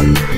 Sound.